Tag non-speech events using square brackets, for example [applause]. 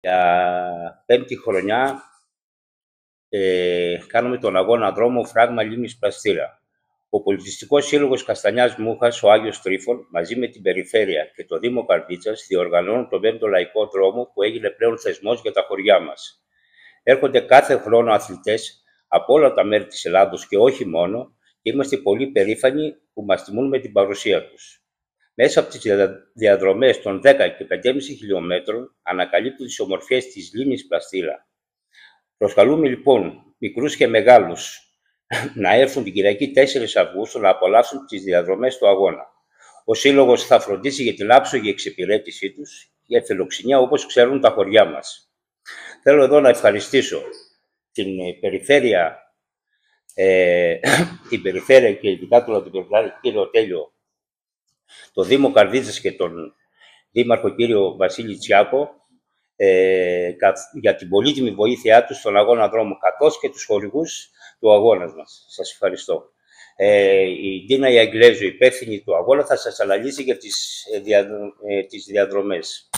Για πέμπτη χρονιά ε, κάνουμε τον αγώνα δρόμο φράγμα λίμνης Πλαστήρα. Ο Πολιτιστικός Σύλλογος Καστανιάς Μούχας, ο Άγιος Τρίφων, μαζί με την Περιφέρεια και το Δήμο Καρδίτσας, διοργανώνουν τον πέμπτο λαϊκό δρόμο που έγινε πλέον θεσμός για τα χωριά μας. Έρχονται κάθε χρόνο αθλητές από όλα τα μέρη της Ελλάδος και όχι μόνο και είμαστε πολύ περήφανοι που μας τιμούν με την παρουσία τους. Μέσα από τις διαδρομές των 10 και 5,5 χιλιόμετρων ανακαλύπτουν τις ομορφιές της λίμνης Πλαστήρα. Προσκαλούμε λοιπόν μικρούς και μεγάλους [laughs] να έρθουν την Κυριακή 4 Αυγούστου να απολαύσουν τις διαδρομές του αγώνα. Ο Σύλλογος θα φροντίσει για την άψογη εξυπηρέτησή τους για φιλοξενία όπως ξέρουν τα χωριά μας. Θέλω εδώ να ευχαριστήσω την ε, περιφέρεια, ε, [clears throat] την περιφέρεια και ειδικά τον κύριο Τέλειο, τον Δήμο Καρδίτσας και τον Δήμαρχο κύριο Βασίλη Τσιάκο ε, για την πολύτιμη βοήθειά τους στον αγώνα δρόμου, καθώς και τους χορηγούς του αγώνας μας. Σας ευχαριστώ. Ε, η Ντίνα Ιαγγλέζου, υπεύθυνη του αγώνα, θα σας αναλύσει για τις, ε, δια, ε, τις διαδρομές.